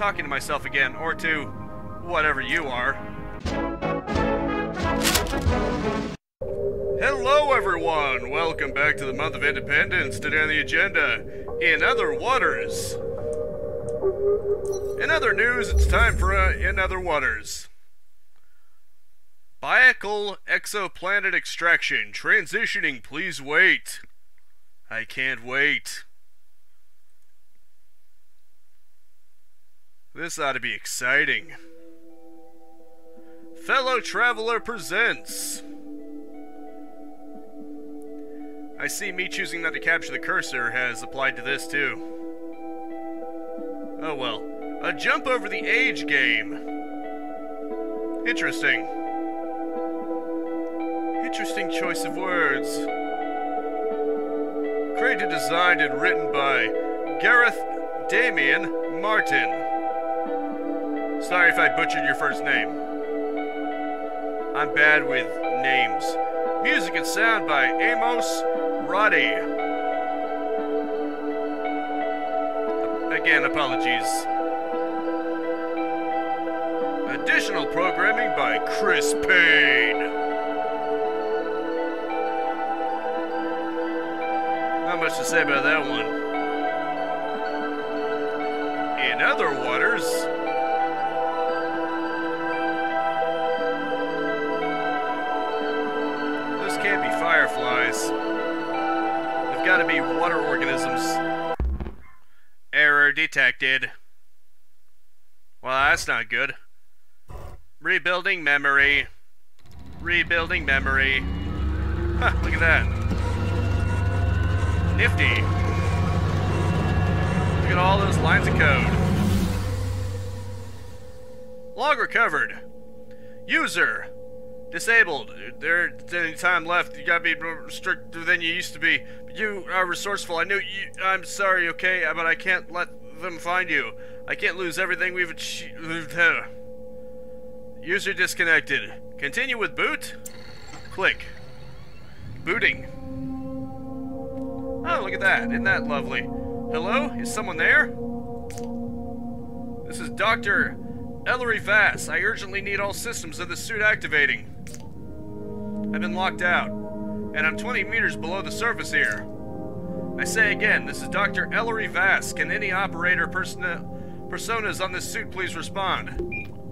talking to myself again, or to whatever you are. Hello, everyone! Welcome back to the month of Independence. Today on the agenda, In Other Waters. In other news, it's time for uh, In Other Waters. Baikal exoplanet extraction. Transitioning, please wait. I can't wait. This ought to be exciting. Fellow Traveler presents. I see me choosing not to capture the cursor has applied to this too. Oh well. A jump over the age game. Interesting. Interesting choice of words. Created, designed, and written by Gareth Damian Martin. Sorry if I butchered your first name. I'm bad with names. Music and sound by Amos Roddy. Again, apologies. Additional programming by Chris Payne. Not much to say about that one. In other waters, fireflies. They've got to be water organisms. Error detected. Well, that's not good. Rebuilding memory. Rebuilding memory. Huh, look at that. Nifty. Look at all those lines of code. Log recovered. User. Disabled. There's any time left. You gotta be more strict than you used to be. You are resourceful. I knew you. I'm sorry, okay? But I can't let them find you. I can't lose everything we've achieved. User disconnected. Continue with boot. Click. Booting. Oh, look at that. Isn't that lovely? Hello? Is someone there? This is Dr. Ellery Vas. I urgently need all systems of the suit activating. I've been locked out, and I'm 20 meters below the surface here. I say again, this is Dr. Ellery Vas. Can any operator persona personas on this suit please respond?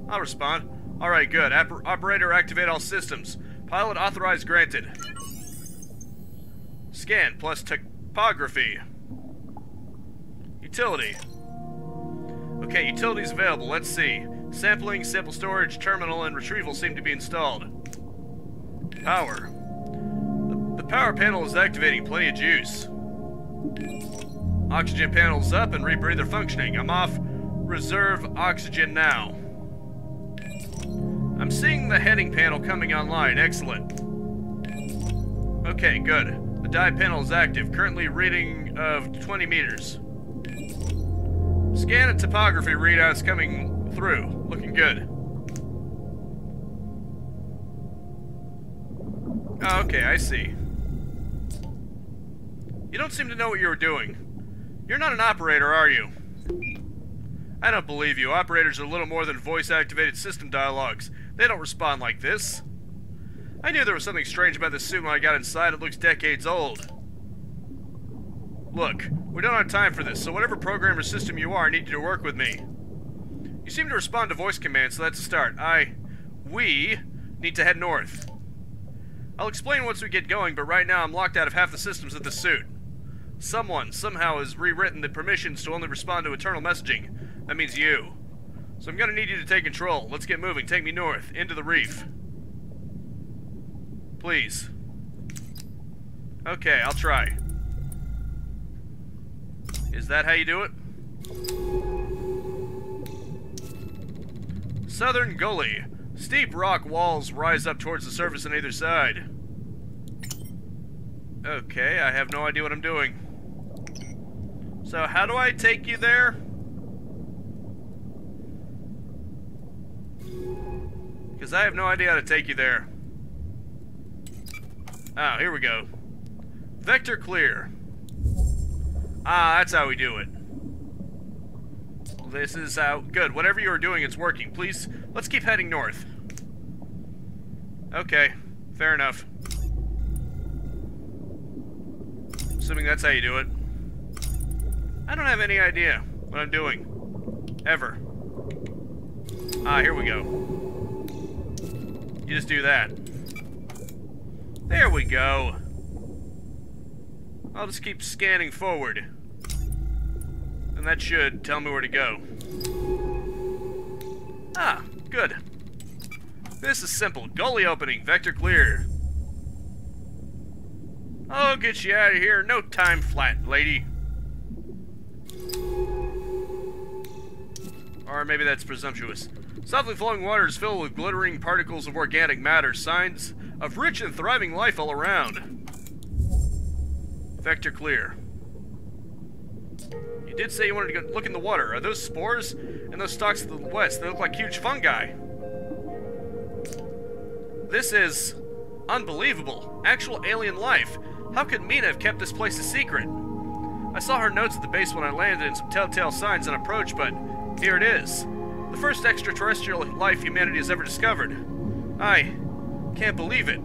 I'll respond. Alright, good. Operator activate all systems. Pilot authorized granted. Scan plus topography. Utility. Okay, utilities available. Let's see. Sampling, sample storage, terminal, and retrieval seem to be installed. Power. The, the power panel is activating. Plenty of juice. Oxygen panel's up and rebreather functioning. I'm off reserve oxygen now. I'm seeing the heading panel coming online. Excellent. Okay, good. The dive panel is active. Currently reading of 20 meters. Scan and topography readouts coming through. Looking good. Oh, okay, I see. You don't seem to know what you were doing. You're not an operator, are you? I don't believe you. Operators are little more than voice-activated system dialogues. They don't respond like this. I knew there was something strange about this suit when I got inside. It looks decades old. Look, we don't have time for this, so whatever program or system you are, I need you to work with me. You seem to respond to voice commands, so that's a start. I... We... need to head north. I'll explain once we get going, but right now I'm locked out of half the systems of the suit. Someone, somehow, has rewritten the permissions to only respond to eternal messaging. That means you. So I'm gonna need you to take control. Let's get moving. Take me north, into the reef. Please. Okay, I'll try. Is that how you do it? Southern Gully. Steep rock walls rise up towards the surface on either side. Okay, I have no idea what I'm doing. So how do I take you there? Because I have no idea how to take you there. Oh, here we go. Vector clear. Ah, that's how we do it. This is how... Good. Whatever you are doing, it's working. Please, let's keep heading north. Okay. Fair enough. Assuming that's how you do it. I don't have any idea what I'm doing. Ever. Ah, here we go. You just do that. There we go. I'll just keep scanning forward. And that should tell me where to go. Ah, good. This is simple. Gully opening. Vector clear. I'll get you out of here. No time flat, lady. Or maybe that's presumptuous. Softly flowing water is filled with glittering particles of organic matter, signs of rich and thriving life all around. Vector clear. Did say you wanted to go look in the water. Are those spores and those stalks to the west? They look like huge fungi. This is unbelievable. Actual alien life. How could Mina have kept this place a secret? I saw her notes at the base when I landed and some telltale signs on approach, but here it is. The first extraterrestrial life humanity has ever discovered. I can't believe it.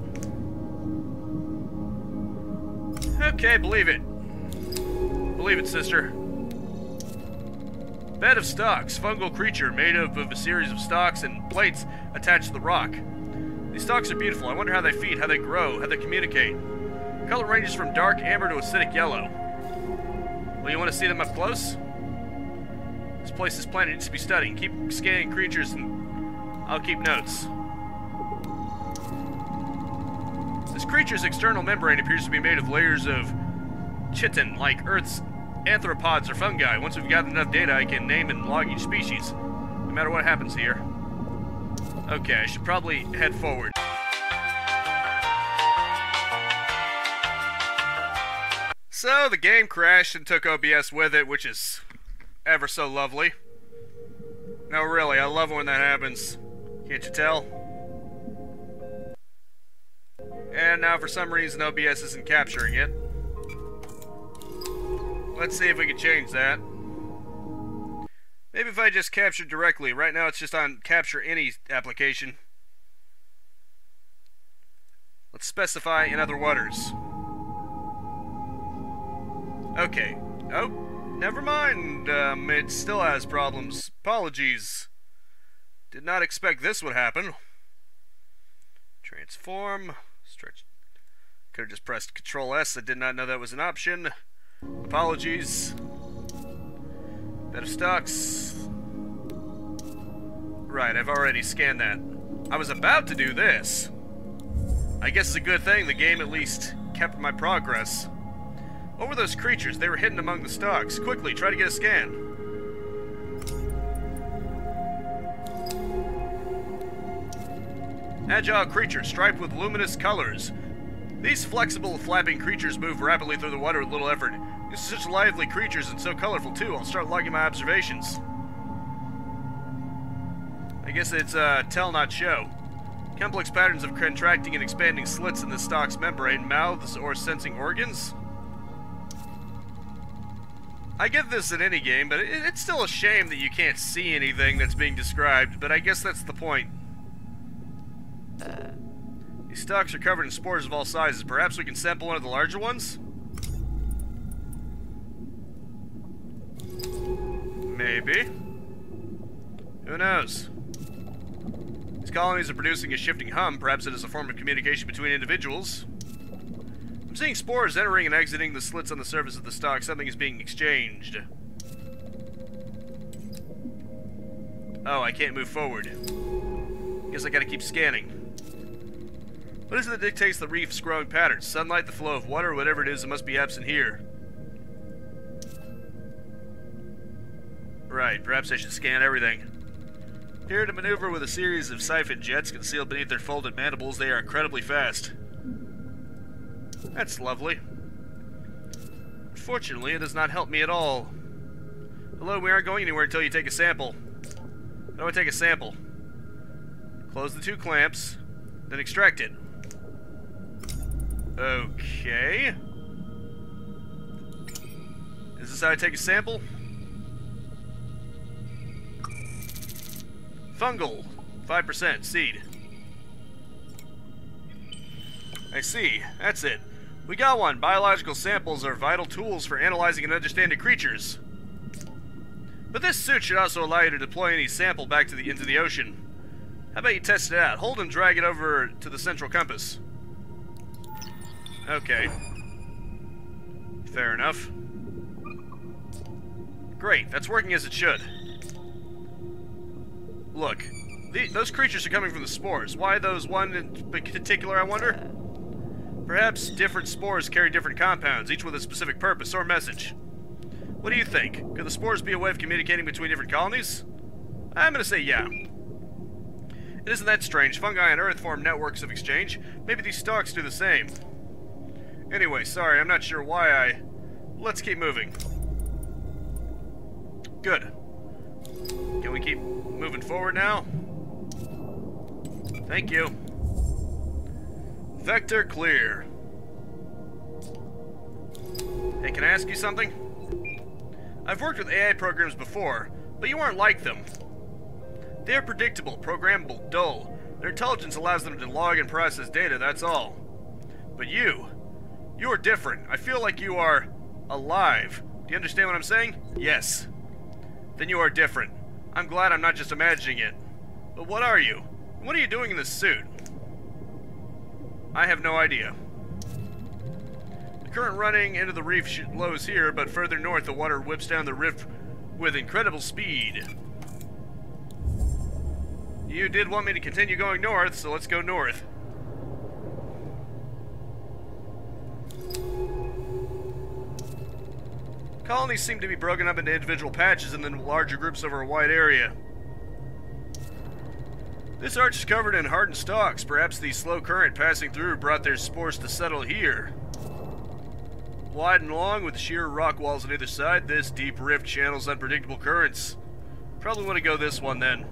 Okay, believe it. Believe it, sister. Bed of stalks, fungal creature made up of a series of stalks and plates attached to the rock. These stalks are beautiful. I wonder how they feed, how they grow, how they communicate. Color ranges from dark amber to acidic yellow. Well, you want to see them up close? This place, this planet needs to be studied. Keep scanning creatures and I'll keep notes. This creature's external membrane appears to be made of layers of chitin, like Earth's arthropods or fungi. Once we've gathered enough data, I can name and log each species, no matter what happens here. Okay, I should probably head forward. So, the game crashed and took OBS with it, which is ever so lovely. No, really, I love when that happens. Can't you tell? And now, for some reason, OBS isn't capturing it. Let's see if we can change that. Maybe if I just capture directly. Right now, it's just on capture any application. Let's specify in other waters. Okay. Oh, never mind. Um, it still has problems. Apologies. Did not expect this would happen. Transform. Stretch. Could have just pressed Control S. I did not know that was an option. Apologies. Bed of stocks. Right, I've already scanned that. I was about to do this. I guess it's a good thing the game at least kept my progress. What were those creatures? They were hidden among the stalks. Quickly, try to get a scan. Agile creature striped with luminous colors. These flexible, flapping creatures move rapidly through the water with little effort. These are such lively creatures and so colorful too. I'll start logging my observations. I guess it's uh, tell not show. Complex patterns of contracting and expanding slits in the stalk's membrane, mouths, or sensing organs? I get this in any game, but it, it's still a shame that you can't see anything that's being described, but I guess that's the point. These stalks are covered in spores of all sizes. Perhaps we can sample one of the larger ones? Maybe. Who knows? These colonies are producing a shifting hum. Perhaps it is a form of communication between individuals. I'm seeing spores entering and exiting the slits on the surface of the stalk. Something is being exchanged. Oh, I can't move forward. Guess I gotta keep scanning. What is it that dictates the reef's growing patterns? Sunlight, the flow of water, whatever it is that must be absent here. Right, perhaps I should scan everything. Here to maneuver with a series of siphon jets concealed beneath their folded mandibles, they are incredibly fast. That's lovely. Unfortunately, it does not help me at all. Hello, we aren't going anywhere until you take a sample. How do I take a sample? Close the two clamps, then extract it. Okay. Is this how I take a sample? Fungal, 5% seed. I see. That's it. We got one. Biological samples are vital tools for analyzing and understanding creatures. But this suit should also allow you to deploy any sample back to the into the ocean. How about you test it out? Hold and drag it over to the central compass. Okay. Fair enough. Great, that's working as it should. Look, the, those creatures are coming from the spores. Why those one in particular, I wonder? Perhaps different spores carry different compounds, each with a specific purpose or message. What do you think? Could the spores be a way of communicating between different colonies? I'm gonna say yeah. It isn't that strange. Fungi on Earth form networks of exchange. Maybe these stalks do the same. Anyway, sorry, I'm not sure why I... Let's keep moving. Good. Can we keep moving forward now? Thank you. Vector clear. Hey, can I ask you something? I've worked with AI programs before, but you aren't like them. They are predictable, programmable, dull. Their intelligence allows them to log and process data, that's all. But you, you are different. I feel like you are alive. Do you understand what I'm saying? Yes. Then you are different. I'm glad I'm not just imagining it. But what are you? What are you doing in this suit? I have no idea. The current running into the reef flows here, but further north the water whips down the rift with incredible speed. You did want me to continue going north, so let's go north. Colonies seem to be broken up into individual patches and then larger groups over a wide area. This arch is covered in hardened stalks. Perhaps the slow current passing through brought their spores to settle here. Wide and long, with sheer rock walls on either side, this deep rift channels unpredictable currents. Probably want to go this one then.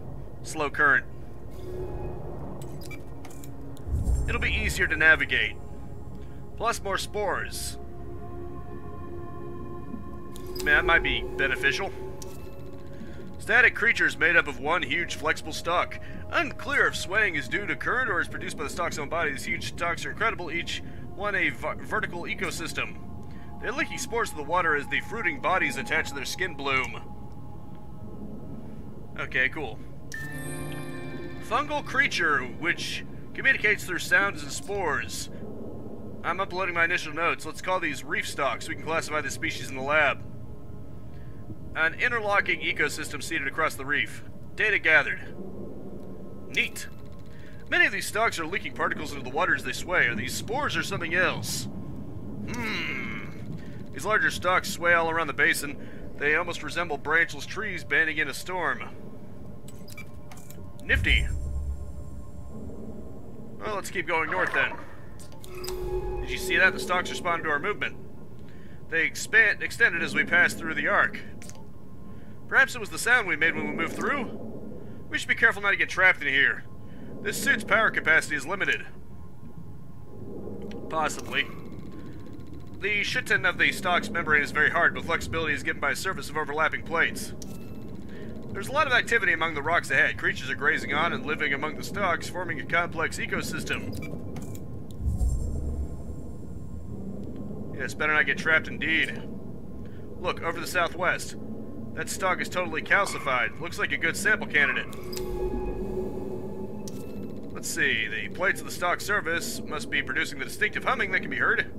Slow current. It'll be easier to navigate. Plus more spores. Man, that might be beneficial. Static creatures made up of one huge flexible stalk. Unclear if swaying is due to current or is produced by the stalk's own body. These huge stalks are incredible, each one a vertical ecosystem. They're leaking spores to the water as the fruiting bodies attach to their skin bloom. Okay, cool. Fungal creature, which communicates through sounds and spores. I'm uploading my initial notes. Let's call these reef stalks. We can classify the species in the lab. An interlocking ecosystem seated across the reef. Data gathered. Neat. Many of these stalks are leaking particles into the water as they sway. Are these spores or something else? Hmm. These larger stalks sway all around the basin. They almost resemble branchless trees banding in a storm. Nifty. Well, let's keep going north then. Did you see that? The stalks responded to our movement. They expand extended as we passed through the arc. Perhaps it was the sound we made when we moved through? We should be careful not to get trapped in here. This suit's power capacity is limited. Possibly. The chitin of the stalk's membrane is very hard, but flexibility is given by a surface of overlapping plates. There's a lot of activity among the rocks ahead. Creatures are grazing on and living among the stalks, forming a complex ecosystem. Yes, better not get trapped indeed. Look, over the southwest. That stock is totally calcified. Looks like a good sample candidate. Let's see, the plates of the stock surface must be producing the distinctive humming that can be heard.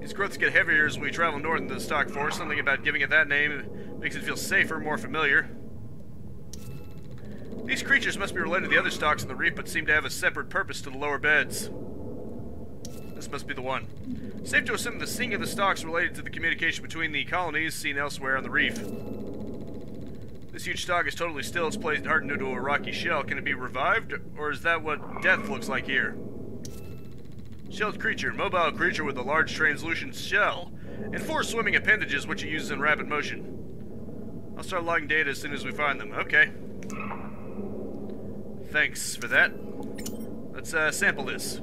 These growths get heavier as we travel north into the stock forest. Something about giving it that name makes it feel safer, more familiar. These creatures must be related to the other stocks in the reef, but seem to have a separate purpose to the lower beds. This must be the one. Safe to assume the singing of the stalks related to the communication between the colonies seen elsewhere on the reef. This huge stalk is totally still. It's placed hardened into a rocky shell. Can it be revived? Or is that what death looks like here? Shelled creature. Mobile creature with a large translucent shell. And four swimming appendages which it uses in rapid motion. I'll start logging data as soon as we find them. Okay. Thanks for that. Let's uh, sample this.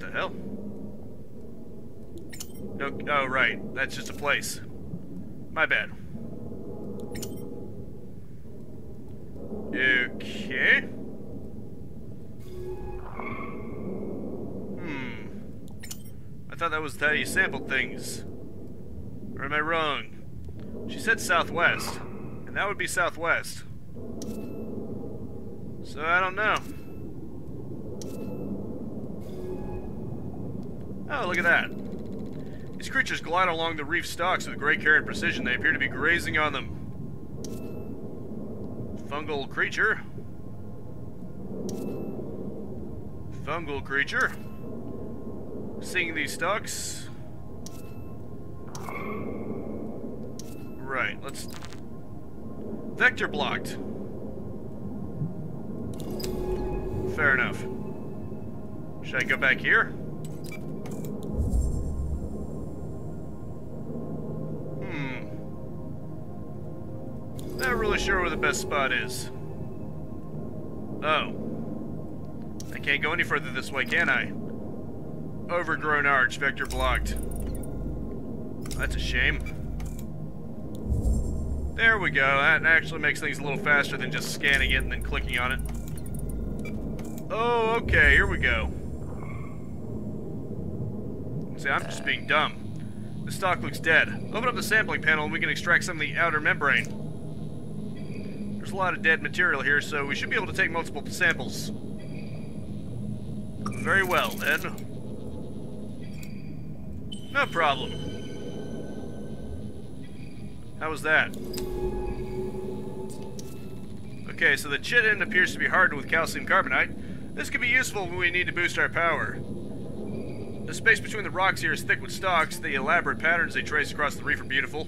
The hell? No, oh, right. That's just a place. My bad. Okay. Hmm. I thought that was how you sampled things. Or am I wrong? She said southwest. And that would be southwest. So I don't know. Oh, look at that. These creatures glide along the reef stalks with great care and precision. They appear to be grazing on them. Fungal creature. Fungal creature. Seeing these stalks. Right, let's... Vector blocked. Fair enough. Should I go back here? Sure where the best spot is. Oh. I can't go any further this way, can I? Overgrown arch, vector blocked. That's a shame. There we go. That actually makes things a little faster than just scanning it and then clicking on it. Oh, okay, here we go. See, I'm just being dumb. The stock looks dead. Open up the sampling panel and we can extract some of the outer membrane. There's a lot of dead material here, so we should be able to take multiple samples. Very well, then. No problem. How was that? Okay, so the chitin appears to be hardened with calcium carbonate. This could be useful when we need to boost our power. The space between the rocks here is thick with stalks. The elaborate patterns they trace across the reef are beautiful.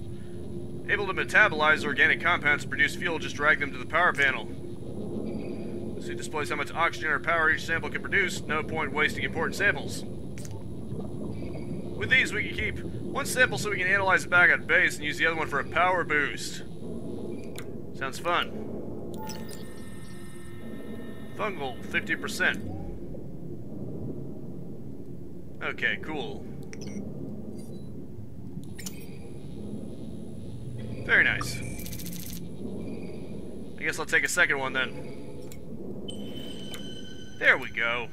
Able to metabolize organic compounds to produce fuel, just drag them to the power panel. See displays how much oxygen or power each sample can produce. No point wasting important samples. With these, we can keep one sample so we can analyze it back at base and use the other one for a power boost. Sounds fun. Fungal, 50%. Okay, cool. Very nice. I guess I'll take a second one then. There we go.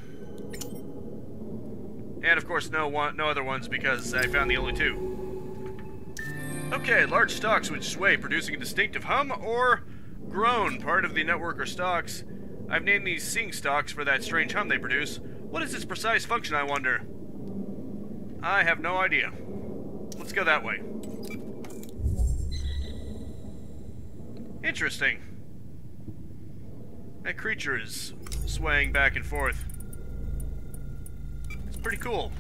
And of course no one, no other ones because I found the only two. Okay, large stalks which sway, producing a distinctive hum or groan, part of the network or stalks. I've named these sing stalks for that strange hum they produce. What is its precise function, I wonder? I have no idea. Let's go that way. Interesting. That creature is swaying back and forth. It's pretty cool.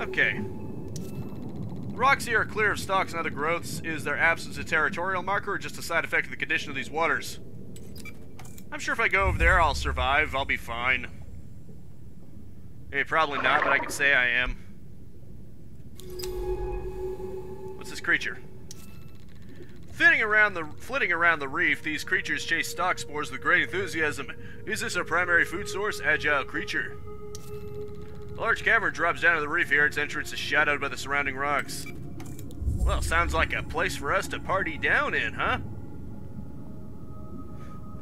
Okay. The rocks here are clear of stalks and other growths. Is their absence a territorial marker or just a side effect of the condition of these waters? I'm sure if I go over there, I'll survive. I'll be fine. Maybe probably not, but I can say I am. What's this creature? Flitting around the flitting around the reef, these creatures chase stock spores with great enthusiasm. Is this a primary food source? Agile creature. A large cavern drops down to the reef here. Its entrance is shadowed by the surrounding rocks. Well, sounds like a place for us to party down in, huh?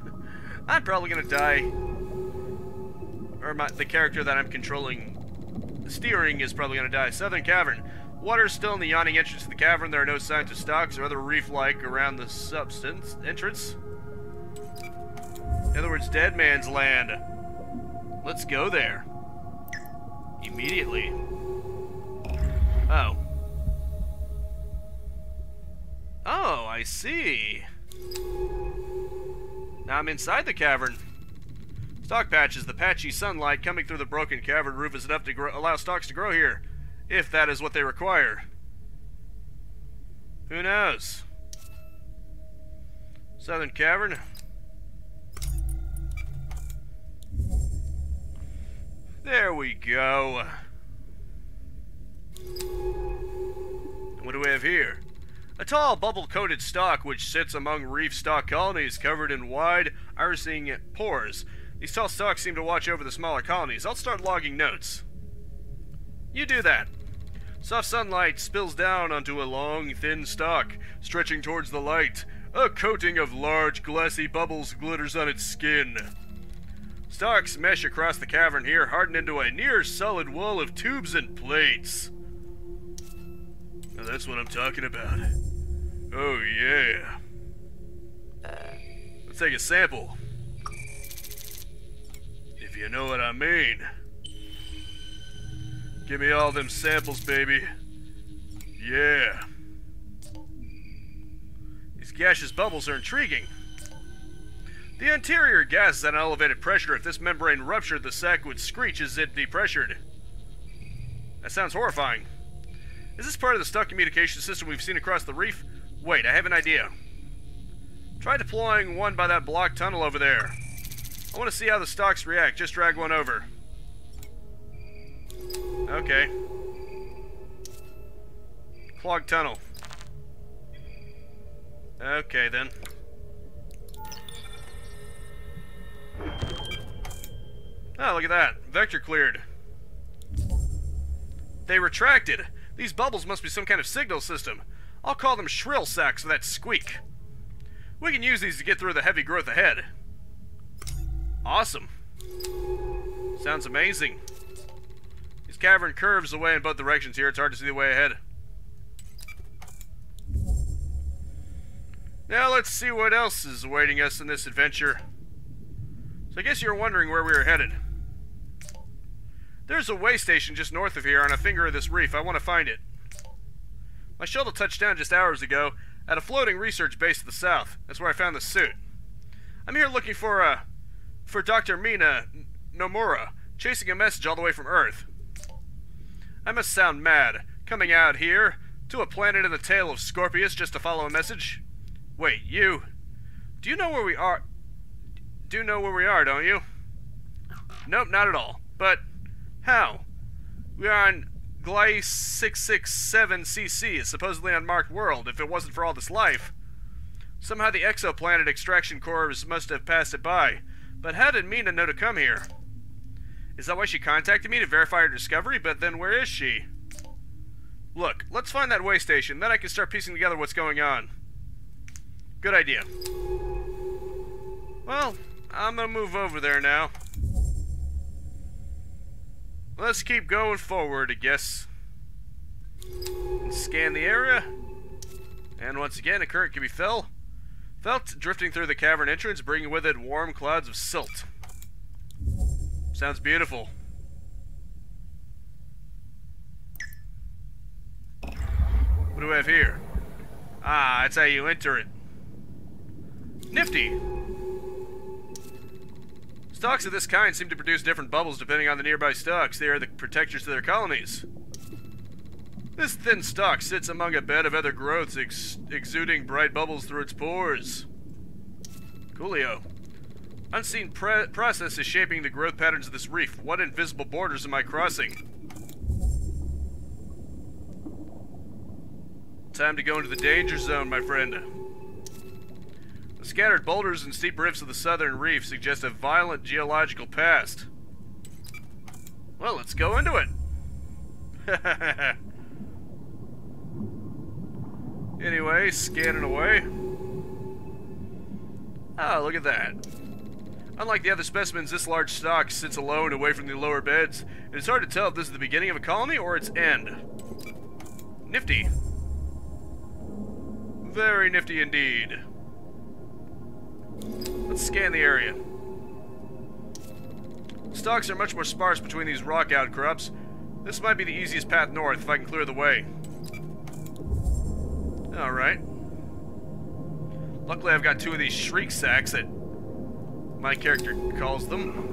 I'm probably gonna die. Or my, the character that I'm controlling, steering, is probably gonna die. Southern Cavern. Water is still in the yawning entrance to the cavern. There are no signs of stocks or other reef-like around the substance entrance. In other words, dead man's land. Let's go there. Immediately. Oh. Oh, I see. Now I'm inside the cavern. Stock patches. The patchy sunlight coming through the broken cavern roof is enough to grow, allow stalks to grow here if that is what they require. Who knows? Southern Cavern. There we go. What do we have here? A tall, bubble-coated stalk which sits among reef stalk colonies covered in wide, arcing pores. These tall stalks seem to watch over the smaller colonies. I'll start logging notes. You do that. Soft sunlight spills down onto a long, thin stalk, stretching towards the light. A coating of large, glassy bubbles glitters on its skin. Stalks mesh across the cavern here, hardened into a near solid wall of tubes and plates. Now that's what I'm talking about. Oh, yeah. Let's take a sample. If you know what I mean. Give me all them samples, baby. Yeah. These gaseous bubbles are intriguing. The interior gas is at an elevated pressure. If this membrane ruptured, the sac would screech as it depressured. That sounds horrifying. Is this part of the stock communication system we've seen across the reef? Wait, I have an idea. Try deploying one by that blocked tunnel over there. I want to see how the stocks react. Just drag one over. Okay. Clogged tunnel. Okay, then. Oh, look at that. Vector cleared. They retracted. These bubbles must be some kind of signal system. I'll call them shrill sacs for that squeak. We can use these to get through the heavy growth ahead. Awesome. Sounds amazing. Cavern curves away in both directions here. It's hard to see the way ahead. Now let's see what else is awaiting us in this adventure. So I guess you're wondering where we are headed. There's a way station just north of here on a finger of this reef. I want to find it. My shuttle touched down just hours ago at a floating research base to the south. That's where I found the suit. I'm here looking for, uh, for Dr. Mina Nomura, chasing a message all the way from Earth. I must sound mad, coming out here, to a planet in the tail of Scorpius just to follow a message. Wait, you... Do you know where we are? Do know where we are, don't you? Nope, not at all. But, how? We are on Gliese 667cc, a supposedly unmarked world, if it wasn't for all this life. Somehow the exoplanet extraction corps must have passed it by. But how did Mina know to come here? Is that why she contacted me to verify her discovery? But then where is she? Look, let's find that way station, then I can start piecing together what's going on. Good idea. Well, I'm gonna move over there now. Let's keep going forward, I guess. And Scan the area. And once again, a current can be felt. Felt drifting through the cavern entrance, bringing with it warm clouds of silt. Sounds beautiful. What do we have here? Ah, that's how you enter it. Nifty! Stalks of this kind seem to produce different bubbles depending on the nearby stalks. They are the protectors to their colonies. This thin stalk sits among a bed of other growths, ex exuding bright bubbles through its pores. Coolio. Unseen process is shaping the growth patterns of this reef. What invisible borders am I crossing? Time to go into the danger zone, my friend. The scattered boulders and steep rifts of the southern reef suggest a violent geological past. Well, let's go into it. anyway, scanning away. Ah, look at that. Unlike the other specimens, this large stock sits alone away from the lower beds. And It is hard to tell if this is the beginning of a colony or its end. Nifty. Very nifty indeed. Let's scan the area. Stocks are much more sparse between these rock outcrops. This might be the easiest path north if I can clear the way. Alright. Luckily I've got two of these shriek sacks that my character calls them.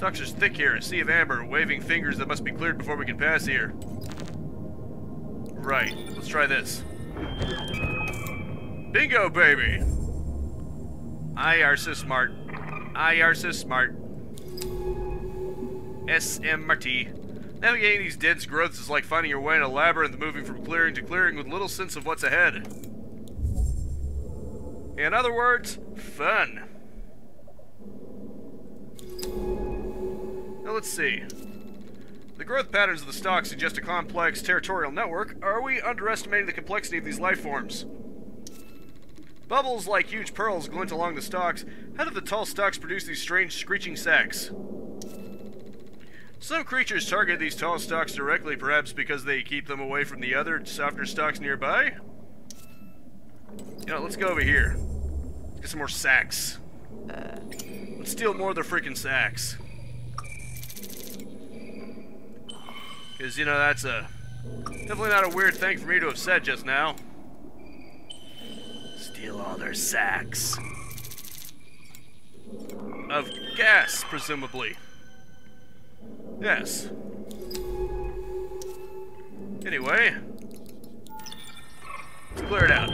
Are thick here, a sea of amber, waving fingers that must be cleared before we can pass here. Right, let's try this. Bingo, baby! I are so smart. I are so smart. SMRT. Navigating these dense growths is like finding your way in a labyrinth, moving from clearing to clearing with little sense of what's ahead. In other words, fun. Now let's see. The growth patterns of the stalk suggest a complex territorial network. Are we underestimating the complexity of these life forms? Bubbles like huge pearls glint along the stalks. How do the tall stalks produce these strange screeching sacks? Some creatures target these tall stalks directly, perhaps because they keep them away from the other softer stalks nearby? You know, let's go over here. Get some more sacks. Let's steal more of their freaking sacks. Because, you know, that's a... Definitely not a weird thing for me to have said just now. Steal all their sacks. Of gas, presumably. Yes. Anyway. Let's clear it out.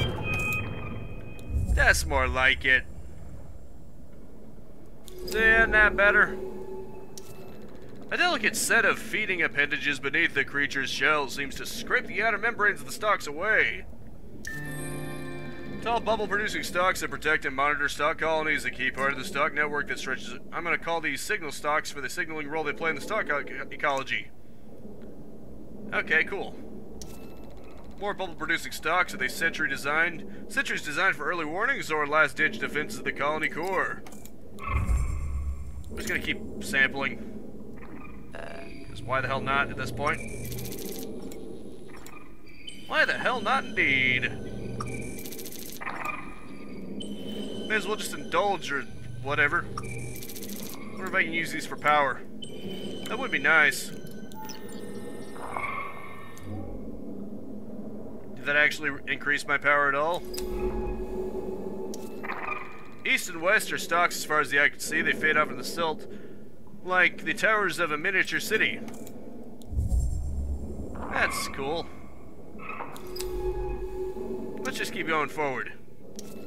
That's more like it. Isn't that better? A delicate set of feeding appendages beneath the creature's shell seems to scrape the outer membranes of the stalks away. Tall bubble-producing stalks that protect and monitor stalk colonies, a key part of the stalk network that stretches... I'm going to call these signal stalks for the signaling role they play in the stalk ecology. Okay, cool. More bubble-producing stalks. Are they sentry designed? Sentries designed for early warnings or last-ditch defenses of the colony core? I'm just gonna keep sampling. Why the hell not at this point? Why the hell not indeed? May as well just indulge or whatever. wonder if I can use these for power. That would be nice. Did that actually increase my power at all? East and west are stalks as far as the eye can see. They fade off in the silt like the towers of a miniature city. That's cool. Let's just keep going forward.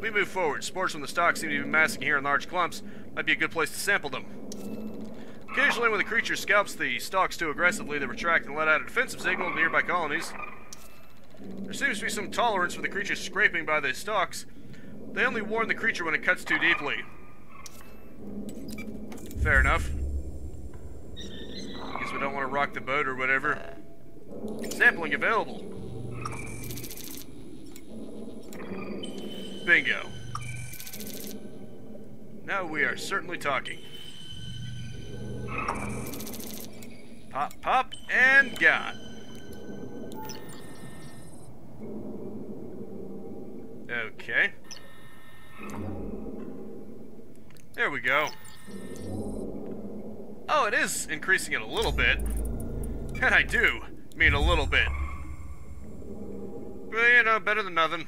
We move forward. Spores from the stalks seem to be massing here in large clumps. Might be a good place to sample them. Occasionally, when the creature scalps the stalks too aggressively, they retract and let out a defensive signal to nearby colonies. There seems to be some tolerance for the creature scraping by the stalks. They only warn the creature when it cuts too deeply. Fair enough. We don't want to rock the boat or whatever. Sampling available. Bingo. Now we are certainly talking. Pop, pop, and got. Okay. There we go. Oh, it is increasing it a little bit. And I do mean a little bit. But, you know, better than nothing.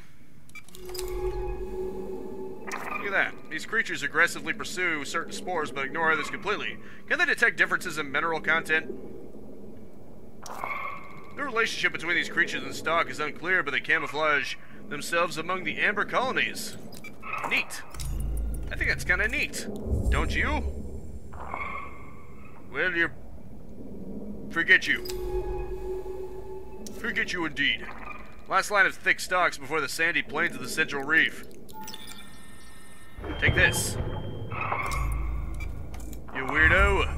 Look at that. These creatures aggressively pursue certain spores but ignore others completely. Can they detect differences in mineral content? The relationship between these creatures and stock is unclear, but they camouflage themselves among the amber colonies. Neat. I think that's kind of neat. Don't you? Well, you Forget you. Forget you indeed. Last line of thick stalks before the sandy plains of the Central Reef. Take this. You weirdo.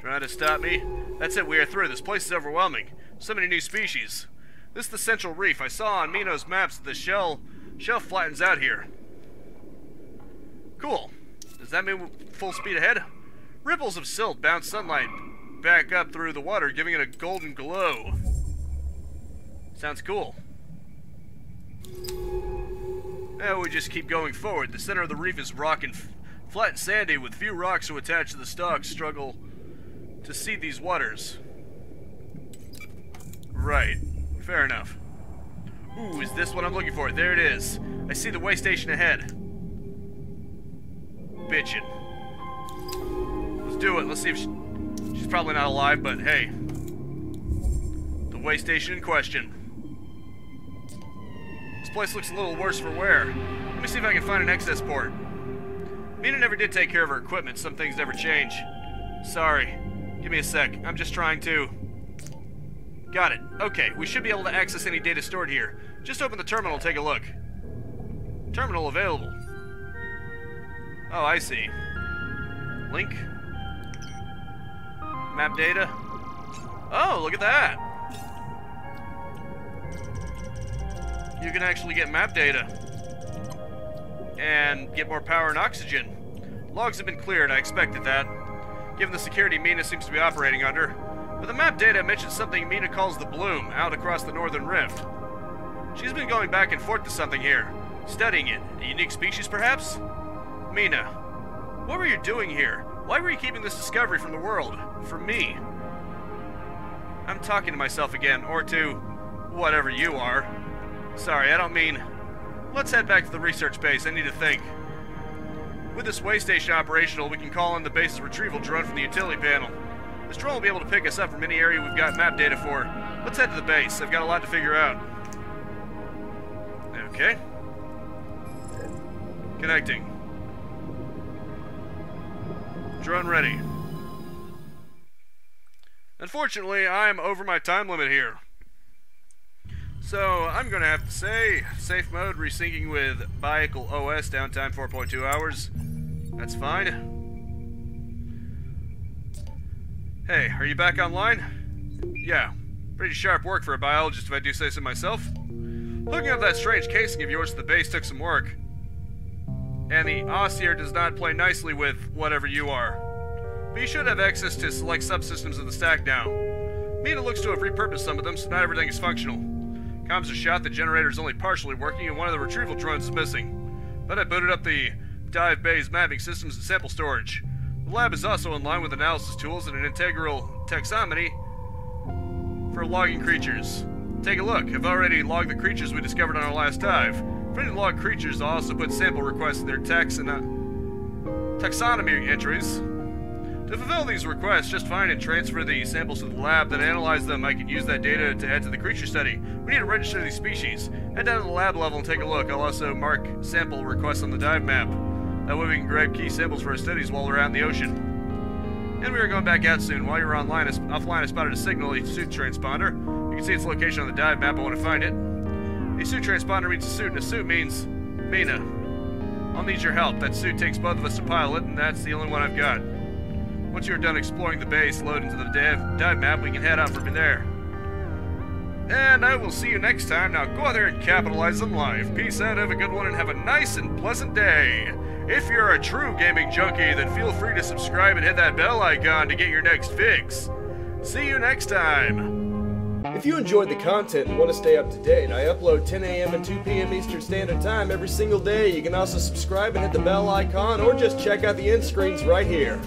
Trying to stop me? That's it, we are through. This place is overwhelming. So many new species. This is the Central Reef. I saw on Mina's maps that the shell shelf flattens out here. Cool. Does that mean full speed ahead? Ripples of silt bounce sunlight back up through the water, giving it a golden glow. Sounds cool. Now we just keep going forward. The center of the reef is rock and flat and sandy, with few rocks to attach to the stalks struggle to seed these waters. Right. Fair enough. Ooh, is this what I'm looking for? There it is. I see the way station ahead. Bitchin'. Let's do it. Let's see if she, she's probably not alive, but hey. The way station in question. This place looks a little worse for wear. Let me see if I can find an excess port. Mina never did take care of her equipment. Some things never change. Sorry. Give me a sec. I'm just trying to... Got it. Okay, we should be able to access any data stored here. Just open the terminal and take a look. Terminal available. Oh, I see. Link. Map data. Oh, look at that. you can actually get map data and get more power and oxygen. Logs have been cleared, I expected that, given the security Mina seems to be operating under. But the map data mentions something Mina calls the Bloom, out across the Northern Rift. She's been going back and forth to something here, studying it. A unique species, perhaps? Mina, what were you doing here? Why were you keeping this discovery from the world? From me? I'm talking to myself again, or to whatever you are. Sorry, I don't mean... Let's head back to the research base. I need to think. With this way station operational, we can call in the base's retrieval drone from the utility panel. This drone will be able to pick us up from any area we've got map data for. Let's head to the base. I've got a lot to figure out. Okay. Connecting. Drone ready. Unfortunately, I'm over my time limit here. So, I'm going to have to say, safe mode resyncing with Vehicle OS, downtime 4.2 hours. That's fine. Hey, are you back online? Yeah, pretty sharp work for a biologist if I do say so myself. Hooking up that strange casing of yours to the base took some work. And the Ossier does not play nicely with whatever you are. But you should have access to select subsystems of the stack now. Mina looks to have repurposed some of them, so not everything is functional. Comms are shot, the generator is only partially working, and one of the retrieval drones is missing. But I booted up the dive bay's mapping systems and sample storage. The lab is also in line with analysis tools and an integral taxonomy for logging creatures. Take a look. I've already logged the creatures we discovered on our last dive. Any creatures, also put sample requests in their tax and, uh, taxonomy entries. To fulfill these requests, just find and transfer the samples to the lab, then analyze them. I can use that data to add to the creature study. We need to register these species. Head down to the lab level and take a look. I'll also mark sample requests on the dive map. That way we can grab key samples for our studies while we're out in the ocean. And we are going back out soon. While you're online, offline, I spotted a signal, a suit transponder. You can see its location on the dive map. I want to find it. A suit transponder means a suit, and a suit means Mina. I'll need your help. That suit takes both of us to pilot, and that's the only one I've got. Once you're done exploring the base, load into the dive, dive map, we can head out from there. And I will see you next time. Now go out there and capitalize on life. Peace out, have a good one, and have a nice and pleasant day. If you're a true gaming junkie, then feel free to subscribe and hit that bell icon to get your next fix. See you next time. If you enjoyed the content and want to stay up to date, I upload 10 a.m. and 2 p.m. Eastern Standard Time every single day. You can also subscribe and hit the bell icon or just check out the end screens right here.